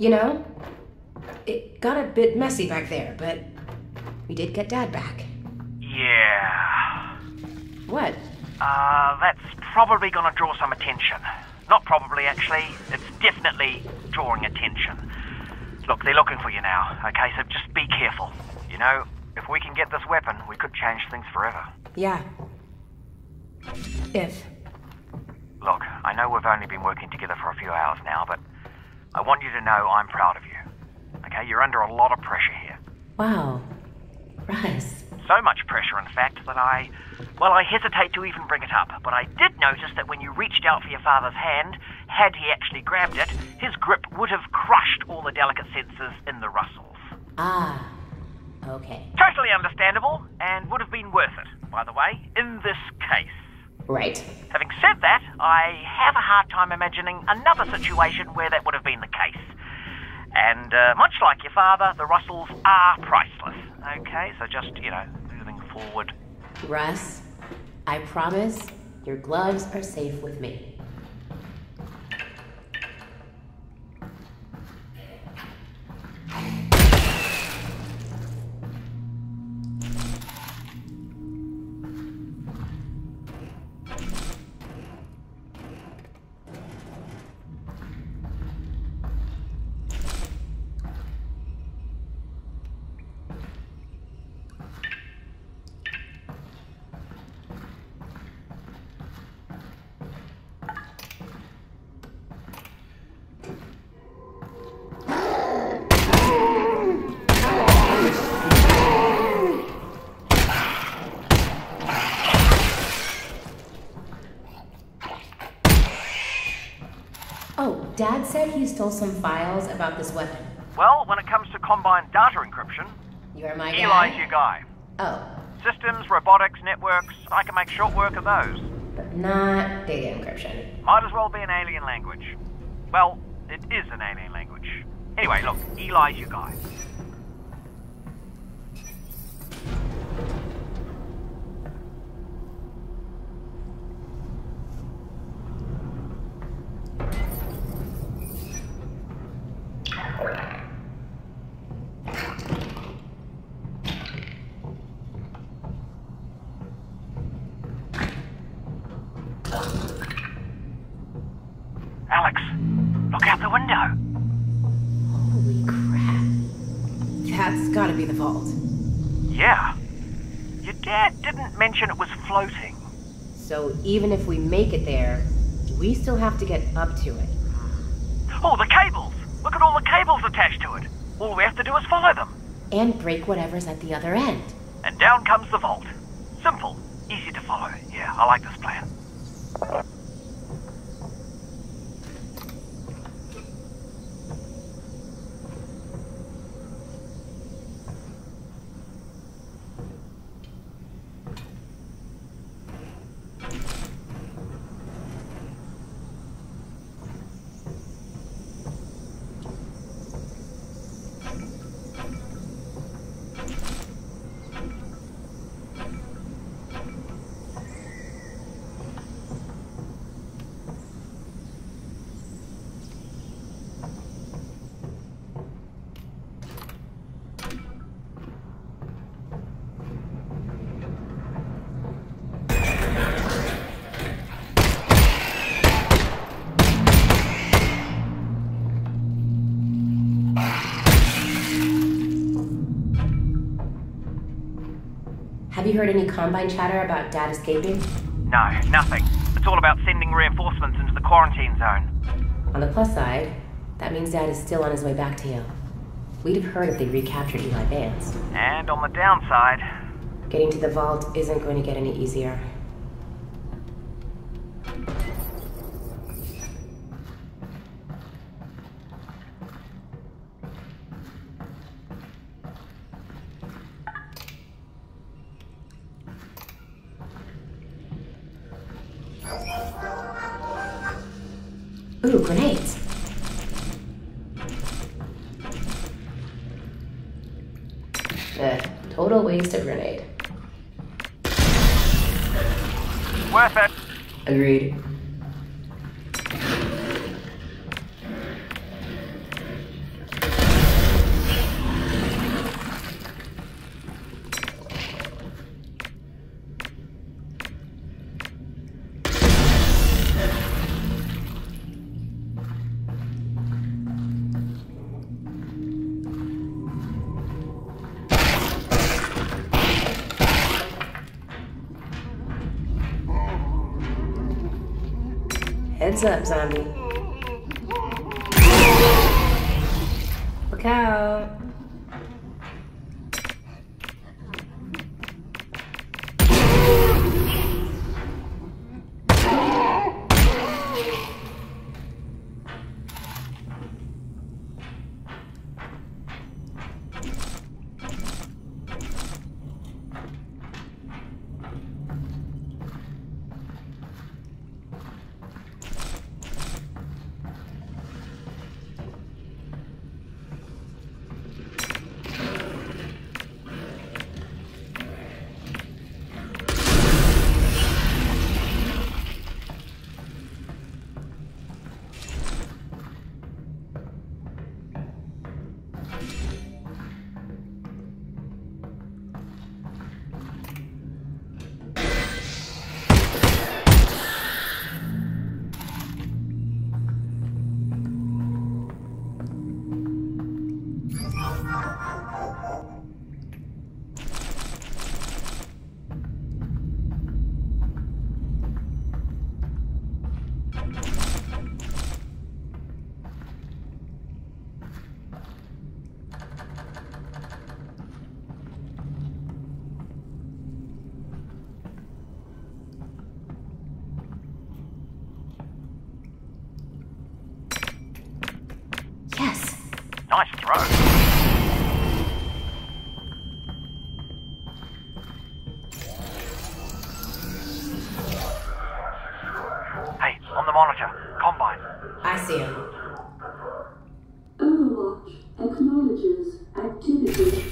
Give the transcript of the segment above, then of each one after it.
You know, it got a bit messy back there, but we did get Dad back. Yeah. What? Uh, that's probably gonna draw some attention. Not probably, actually. It's definitely drawing attention. Look, they're looking for you now, okay? So just be careful. You know, if we can get this weapon, we could change things forever. Yeah. If. Look, I know we've only been working together for a few hours now, but I want you to know I'm proud of you. Okay, you're under a lot of pressure here. Wow. Russ. So much pressure, in fact, that I. Well, I hesitate to even bring it up, but I did notice that when you reached out for your father's hand, had he actually grabbed it, his grip would have crushed all the delicate sensors in the Russells. Ah. Okay. Totally understandable, and would have been worth it, by the way, in this case. Right. Having said that, I have a hard time imagining another situation where that would have been the case. And uh, much like your father, the Russells are priceless. Okay, so just, you know, moving forward. Russ, I promise your gloves are safe with me. Said he stole some files about this weapon. Well, when it comes to Combine data encryption, You are my Eli's guy. your guy. Oh, Systems, robotics, networks, I can make short work of those. but not data encryption. Might as well be an alien language. Well, it is an alien language. Anyway, look, Eli's your guy. Dad didn't mention it was floating. So even if we make it there, we still have to get up to it. Oh, the cables! Look at all the cables attached to it. All we have to do is follow them. And break whatever's at the other end. And down comes the vault. Simple, easy to follow. Yeah, I like this plan. Have you heard any Combine chatter about Dad escaping? No, nothing. It's all about sending reinforcements into the quarantine zone. On the plus side, that means Dad is still on his way back to you. We'd have heard if they recaptured Eli Vance. And on the downside, Getting to the vault isn't going to get any easier. Ooh, grenades. Eh, total waste of grenade. worth it. Agreed. Heads up, zombie. Look out. Him. Overwatch acknowledges activity.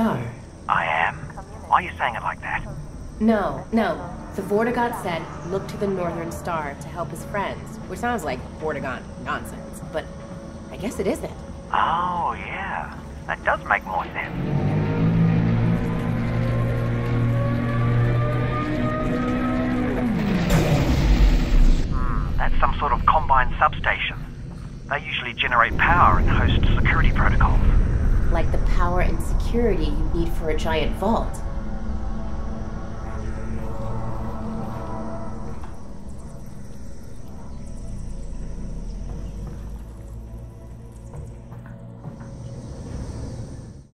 Star. I am. Why are you saying it like that? No, no. The Vortigaunt said, look to the northern star to help his friends, which sounds like Vortigaunt nonsense, but I guess it isn't. Oh, yeah. That does make more sense. Hmm, That's some sort of Combine substation. They usually generate power and host security protocols. Like the power and security you need for a giant vault.